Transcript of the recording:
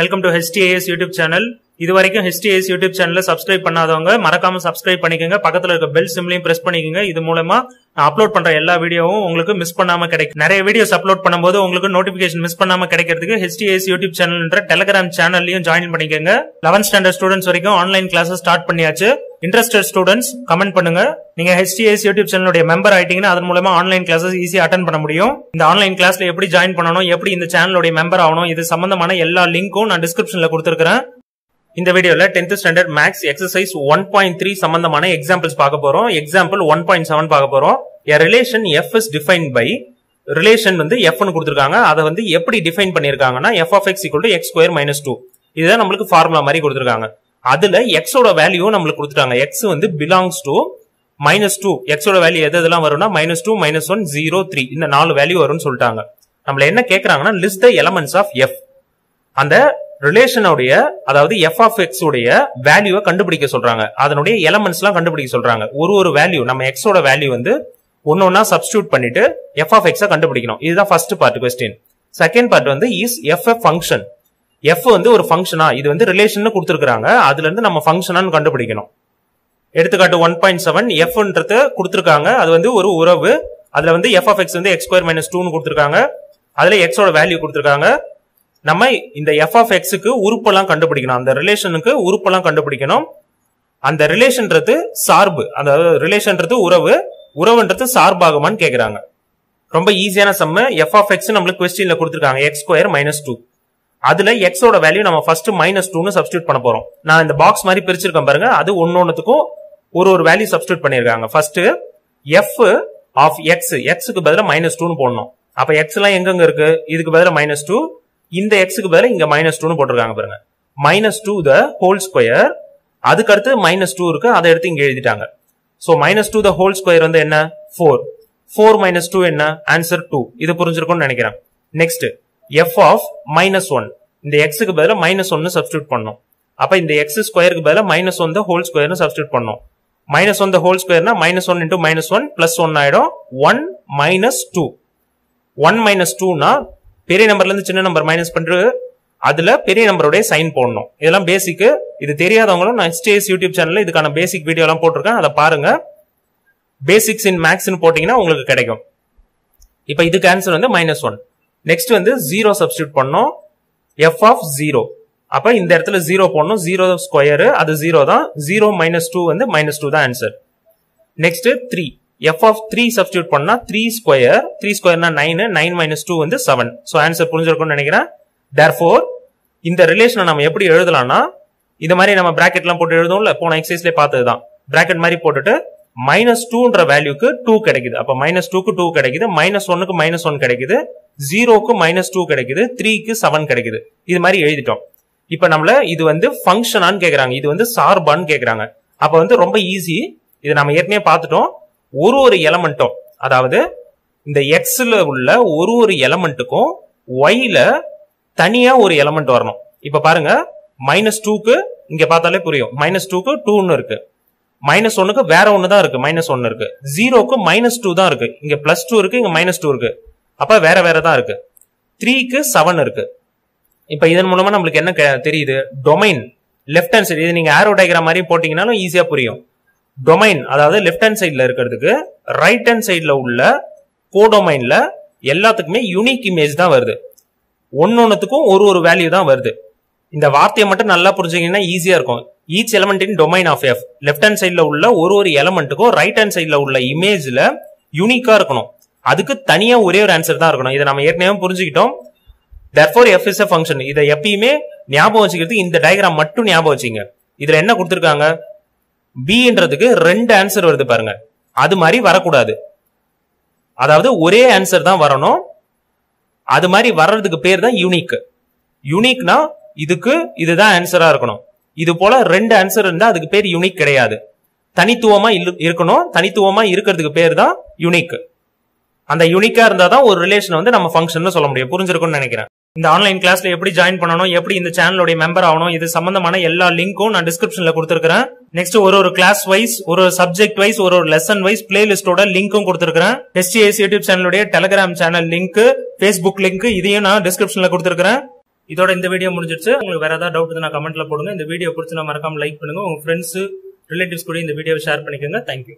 Welcome to HDAS YouTube channel இது வரைக்கும் HDAS YouTube சேனல subscribe பண்ணாதவங்க மறக்காம சப்ஸ்கிரைப் பண்ணிக்கோங்க. பக்கத்தில் இருக்க பெல் சிம்லையும் பிரஸ் பண்ணிக்கோங்க. இது மூலமா நான் அப்லோட் பண்ற எல்லா வீடியோவும் உங்களுக்கு மிஸ் பண்ணாம கிடைக்கும். நிறைய வீடியோஸ் அப்லோட் பண்ணும்போது உங்களுக்கு நோட்டிபிகேஷன் மிஸ் பண்ணாம கிடைக்கிறதுக்கு ஹெச்டிஏஎஸ் யூடியூப் சேனல்ன்ற டெலிகிராம் சேனல்லையும் ஜாயின் பண்ணிக்கோங்க. லெவன்த் ஸ்டாண்டர்ட் ஸ்டூடெண்ட்ஸ் வரைக்கும் ஆன்லைன் கிளாஸஸ் ஸ்டார்ட் பண்ணியாச்சு. இன்ட்ரெஸ்டட் ஸ்டூடெண்ட்ஸ் கமெண்ட் பண்ணுங்க. நீங்க ஹெச்டிஎஸ் யூடியூப் சேனலுடைய மெம்பர் ஆயிட்டீங்கன்னா அதன் மூலமா ஆன்லைன் கிளாஸஸ் ஈஸியா அட்டன் பண்ண முடியும். இந்த ஆன்லைன் கிளாஸ்ல எப்படி ஜாயின் பண்ணணும் எப்படி இந்த சேனலுடைய மெம்பர் ஆகணும் இது சம்பந்தமான எல்லா லிங்க்கும் நான் டிஸ்கிரிப்ஷன்ல கொடுத்துருக்கேன் இந்த வீடியோல tenth standard maths exercise one point three சம்பந்தமான எக்ஸாம்பிள்ஸ் பார்க்க போறோம். எக்ஸாம்பிள் ஒன் பாயிண்ட் செவன் பார்க்க போறோம். A relation F is defined by relation வந்து எஃப்னு கொடுத்துருக்காங்க. அதை வந்து எப்படி define பண்ணிருக்காங்கன்னா F of X equal to X square minus two இதுதான் நம்மளுக்கு ஃபார்முலா மாதிரி கொடுத்துருக்காங்க. அதுல எக்ஸோட வேல்யூ நம்மளுக்கு கொடுத்துட்டாங்க. எக்ஸ் வந்து பிலாங்ஸ் டு மைனஸ் டூ எக்ஸோட வேல்யூ எது எதெல்லாம் வரும்னா minus two minus one zero three இந்த நாலு வேல்யூ வரும்னு சொல்லிட்டாங்க. நம்மள என்ன கேட்கறாங்கன்னா list the elements of F அந்த ரிலேஷனுடைய அதாவது எஃப் ஆஃப் எக்ஸ் உடைய வேல்யூவை கண்டுபிடிக்க சொல்றாங்க. அதனுடைய எலமெண்ட்ஸ் எல்லாம் கண்டுபிடிக்க சொல்றாங்க. ஒரு ஒரு வேல்யூ நம்ம எக்ஸோட வேல்யூ வந்து ஒன்னொன்னா சப்ஸ்டியூட் பண்ணிட்டு எஃப் ஆஃப் எக்ஸ கண்டுபிடிக்கணும். இதுதான் first part question second part வந்து is F a function F வந்து ஒரு ஃபங்க்ஷனா இது வந்து ரிலேஷன் கொடுத்துருக்காங்க அதுல இருந்து நம்ம ஃபங்க்ஷனான்னு கண்டுபிடிக்கணும். எடுத்துக்காட்டு ஒன் பாயிண்ட் செவன் எஃப்ன்றது கொடுத்துருக்காங்க. அது வந்து ஒரு உறவு. அதுல வந்து எஃப் ஆஃப் எக்ஸ் வந்து எக்ஸ் ஸ்கொயர் மைனஸ் டூன்னு கொடுத்துருக்காங்க. அதுல எக்ஸோட வேல்யூ கொடுத்துருக்காங்க. நம்ம இந்த எஃப் ஆஃப் எக்ஸுக்கு உறுப்பெல்லாம் கண்டுபிடிக்கணும். அந்த ரிலேஷனுக்கு உறுப்பெல்லாம் கண்டுபிடிக்கணும். அந்த ரிலேஷன்றது சார்பு. அந்த ரிலேஷன்றது உறவு. உறவுன்றது சார்பாகுமான்னு கேட்குறாங்க ரொம்ப ஈஸியான சம்மு எஃப் ஆஃப் எக்ஸ் நம்மளுக்கு கொஸ்டின்ல கொடுத்துருக்காங்க. எக்ஸ் ஸ்கொயர் மைனஸ் டூ அதுல எக்ஸோட வேல்யூ நம்ம ஃபர்ஸ்ட் மைனஸ் டூன்னு சப்ஸ்டியூட் பண்ண போறோம். நான் இந்த பாக்ஸ் மாதிரி பிரிச்சிருக்கேன் பாருங்க. அது ஒன்னொன்னுக்கும் ஒரு ஒரு வேல்யூ சப்ஸ்டியூட் பண்ணிருக்காங்க ஃபர்ஸ்ட் எஃப் ஆஃப் எக்ஸ் எக்ஸுக்கு பதிலாக மைனஸ் டூன்னு போடணும். அப்ப எக்ஸ் எல்லாம் எங்கெங்க இருக்கு? இதுக்கு பதிலாக மைனஸ் டூ இந்த எக்ஸுக்கு பதிலாக இங்க மைனஸ் டூன்னு போட்டிருக்காங்க பாருங்க. Minus two the whole square அதுக்கு அடுத்து மைனஸ் டூ இருக்கு. அதை எடுத்து இங்க எழுதிட்டாங்க. So minus two the whole square வந்து என்ன? ஃபோர் ஃபோர் மைனஸ் டூ என்ன? ஆன்சர் டூ இது புரிஞ்சிருக்கும்னு நினைக்கிறேன். Next F of minus one இந்த எக்ஸுக்கு பதிலாக மைனஸ் ஒன்று சப்ஸ்டியூட் பண்ணணும் அப்போ இந்த எக்ஸ் ஸ்கொயருக்கு பதிலாக மைனஸ் ஒன் ஹோல் ஸ்கொயர்னு சப்ஸ்டியூட் பண்ணணும் minus one whole ஸ்கொயர்னா minus one into minus one plus one ஆயிடும். One minus two one minus டூனா பெரிய நம்பர்லேருந்து சின்ன நம்பர் மைனஸ் பண்ணுறது அதில் பெரிய நம்பருடைய சைன் போடணும். இதெல்லாம் பேசிக்கு இது தெரியாதவங்களும் நான் எஸ்டிஎஸ் யூடியூப் சேனலில் இதுக்கான பேசிக் வீடியோலாம் போட்டிருக்கேன். அதை பாருங்க. பேசிக்ஸ் இன் மேக்ஸ்னு போட்டிங்கன்னா உங்களுக்கு கிடைக்கும். இப்போ இதுக்கு ஆன்சர் வந்து மைனஸ் ஒன் நெக்ஸ்ட் வந்து ஜீரோ சப்ஸ்டியூட் பண்ணோம். எஃப் ஆஃப் ஜீரோ அப்ப இந்த இடத்துல ஜீரோ போடணும். ஜீரோ ஸ்கொயர் அது ஜீரோ தான். ஜீரோ மைனஸ் டூ வந்து மைனஸ் டூ தான் answer next three F of three substitute பண்ணா த்ரீ ஸ்கொயர் த்ரீ ஸ்கொயர்னா நைன் நைன் மைனஸ் டூ வந்து செவன் ஸோ ஆன்சர் புரிஞ்சிருக்கும்னு நினைக்கிறேன். தேர்ஃபோர் இந்த ரிலேஷனை நம்ம எப்படி எழுதலாம்னா இந்த மாதிரி நம்ம பிராக்கெட்லாம் போட்டு எழுதும்ல போன எக்ஸசைஸ்ல பார்த்ததுதான். பிராக்கெட் மாதிரி போட்டுட்டு மைனஸ் டூன்ற வேல்யூக்கு டூ கிடைக்குது. அப்போ மைனஸ் டூக்கு டூ கிடைக்குது. மைனஸ் ஒன்னுக்கு மைனஸ் ஒன் கிடைக்குது. ஜீரோக்கு மைனஸ் டூ கிடைக்குது. த்ரீக்கு செவன் கிடைக்குது. இது மாதிரி எழுதிட்டோம். இப்போ நம்மள இது வந்து ஃபங்க்ஷனான்னு கேட்குறாங்க இது வந்து சார்பான்னு கேட்குறாங்க அப்போ வந்து ரொம்ப ஈஸி இது நம்ம ஏற்கனவே பார்த்துட்டோம். ஒரு ஒரு எலமெண்ட்டும் அதாவது இந்த எக்ஸ்ல உள்ள ஒரு ஒரு எலமெண்ட்டுக்கும் ஒய்ல தனியா ஒரு எலமெண்ட் வரணும். இப்ப பாருங்க மைனஸ் டூக்கு இங்க பார்த்தாலே புரியும். மைனஸ் டூக்கு டூன்னு இருக்கு. மைனஸ் ஒன்னுக்கு வேற ஒன்று தான் இருக்கு மைனஸ் ஒன்னு இருக்கு. ஜீரோக்கு மைனஸ் டூ தான் இருக்கு. இங்க பிளஸ் டூ இருக்கு இங்க மைனஸ் டூ இருக்கு. அப்ப வேற வேற தான் இருக்கு. த்ரீக்கு செவன் இருக்கு. இப்ப இதன் மூலமா நம்மளுக்கு என்ன தெரியுது? டொமைன் லெஃப்ட் ஹேண்ட் சைடு இது நீங்க ஏரோ டயக்ராம் மாதிரி போட்டீங்கன்னாலும் ஈஸியா புரியும். டொமைன் அதாவது லெஃப்ட் ஹேண்ட் சைடுல இருக்கிறதுக்கு ரைட் ஹேண்ட் சைடுல உள்ள கோடொமைன்ல எல்லாத்துக்குமே யூனிக் இமேஜ் தான் வருது. ஒன்னொன்னுத்துக்கும் ஒரு ஒரு வேல்யூ தான் வருது. இந்த வார்த்தையை மட்டும் நல்லா புரிஞ்சுக்கிங்கன்னா ஈஸியா இருக்கும். Each element in domain of F left hand சைடில் உள்ள ஒரு ஒரு எலமெண்ட்டுக்கும் ரைட் ஹேண்ட் சைடில் உள்ள இமேஜில் யூனிக்காக இருக்கணும். அதுக்கு தனியாக ஒரே ஒரு ஆன்சர் தான் இருக்கணும். இதை நம்ம ஏற்கனவே புரிஞ்சுக்கிட்டோம். Therefore F is a function இதை எப்பயுமே ஞாபகம் வச்சுக்கிறதுக்கு இந்த டயக்ராம் மட்டும் ஞாபகம் வச்சுங்க. இதில் என்ன கொடுத்துருக்காங்க? பின்றதுக்கு ரெண்டு ஆன்சர் வருது பாருங்க. அது மாதிரி வரக்கூடாது. அதாவது ஒரே ஆன்சர் தான் வரணும். அது மாதிரி வர்றதுக்கு பேர் தான் யூனிக் யூனிக்னா இதுக்கு இதுதான் ஆன்சரா இருக்கணும். இது போல ரெண்டு ஆன்சர் இருந்தா அதுக்கு பேர் யூனிக் கிடையாது. தனித்துவமா இருக்கணும். தனித்துவமா இருக்கிறதுக்கு பேர் தான் யூனிக் அந்த யூனிக்கா இருந்தா தான் ஒரு ரிலேஷன் வந்து நம்ம ஃபங்க்ஷன் சொல்ல முடியும். புரிஞ்சிருக்கும்னு நினைக்கிறேன். இந்த ஆன்லைன் கிளாஸ்ல எப்படி ஜாயின் பண்ணணும் எப்படி இந்த சேனலுடைய மெம்பர் ஆகணும் இது சம்பந்தமான எல்லா லிங்க்கும் நான் டிஸ்கிரிப்ஷன்ல கொடுத்துருக்கேன் நெக்ஸ்ட் ஒரு ஒரு கிளாஸ் வைஸ் ஒரு சப்ஜெக்ட் வைஸ் ஒரு ஒரு லெசன் வைஸ் பிளேலிஸ்டோட லிங்க்கும் கொடுத்துருக்கேன் எஸ்டிஎஸ் யூடியூப் சேனலுடைய Telegram channel link Facebook link இதையும் நான் டிஸ்கிரிப்ஷன்ல கொடுத்துருக்கேன் இதோட இந்த வீடியோ முடிஞ்சிருச்சு. உங்களுக்கு வேற ஏதாவது டவுட் நான் கமெண்ட்ல போடுங்க. இந்த வீடியோ பிடிச்சி நான் மறக்காம லைக் பண்ணுங்க. உங்க ஃப்ரெண்ட்ஸ் ரிலேட்டிவ்ஸ் கூட இந்த வீடியோ ஷேர் பண்ணிக்கோங்க. தேங்க்யூ